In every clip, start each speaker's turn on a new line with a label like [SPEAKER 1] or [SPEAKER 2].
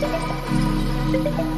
[SPEAKER 1] Thank you.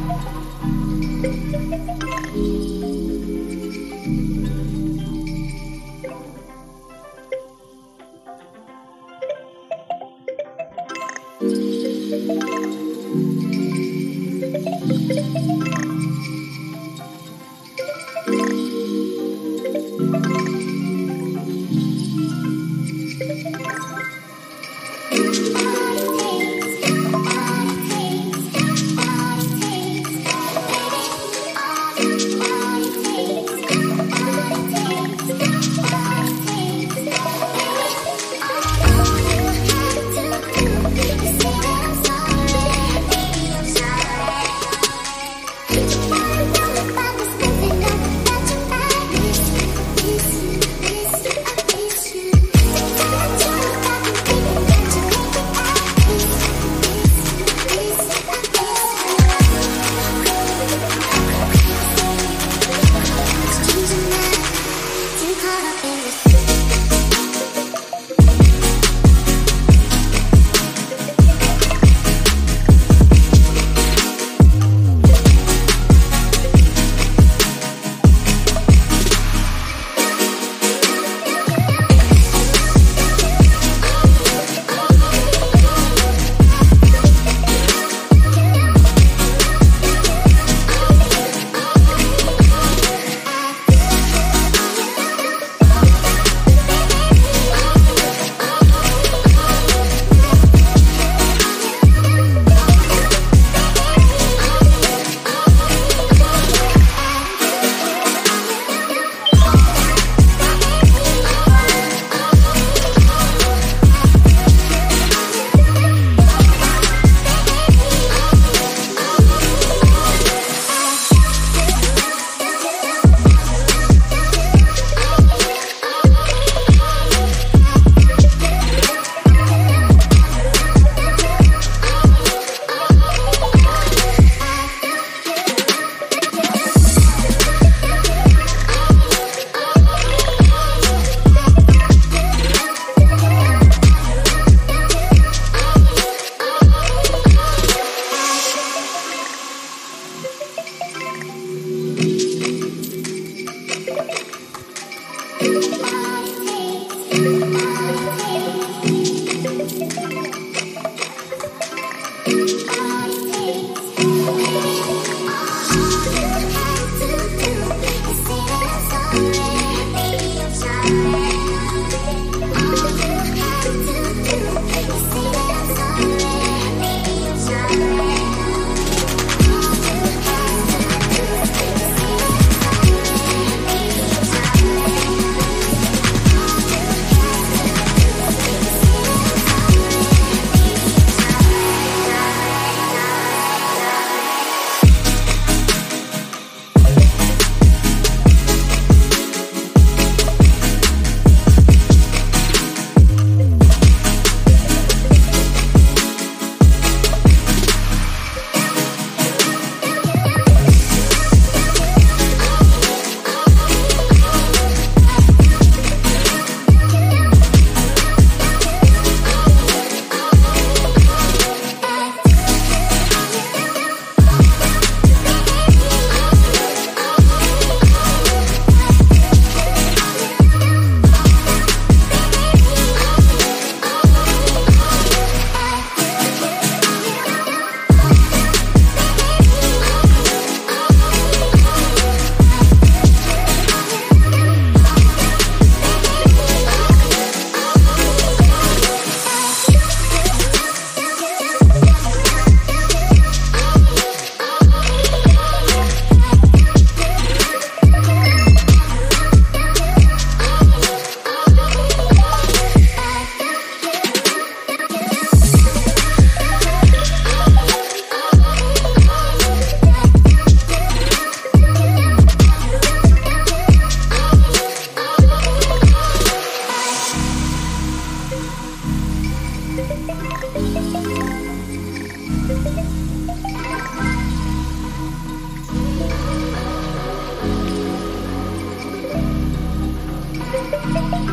[SPEAKER 2] Thank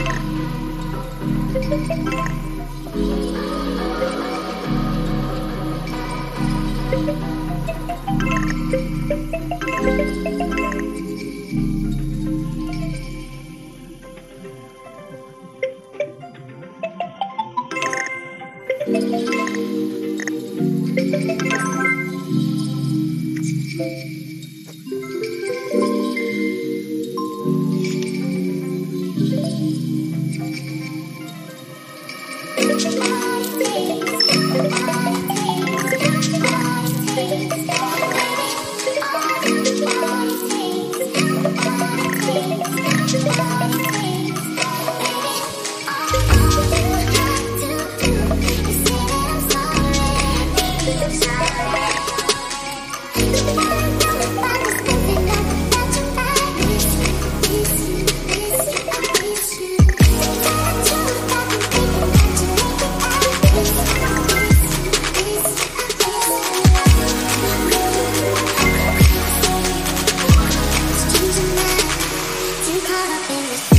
[SPEAKER 2] you. Ooh.